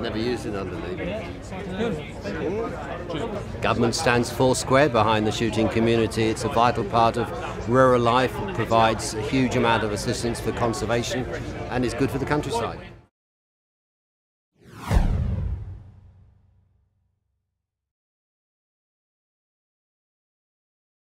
Never used it under Government stands four square behind the shooting community. It's a vital part of rural life, It provides a huge amount of assistance for conservation, and is good for the countryside.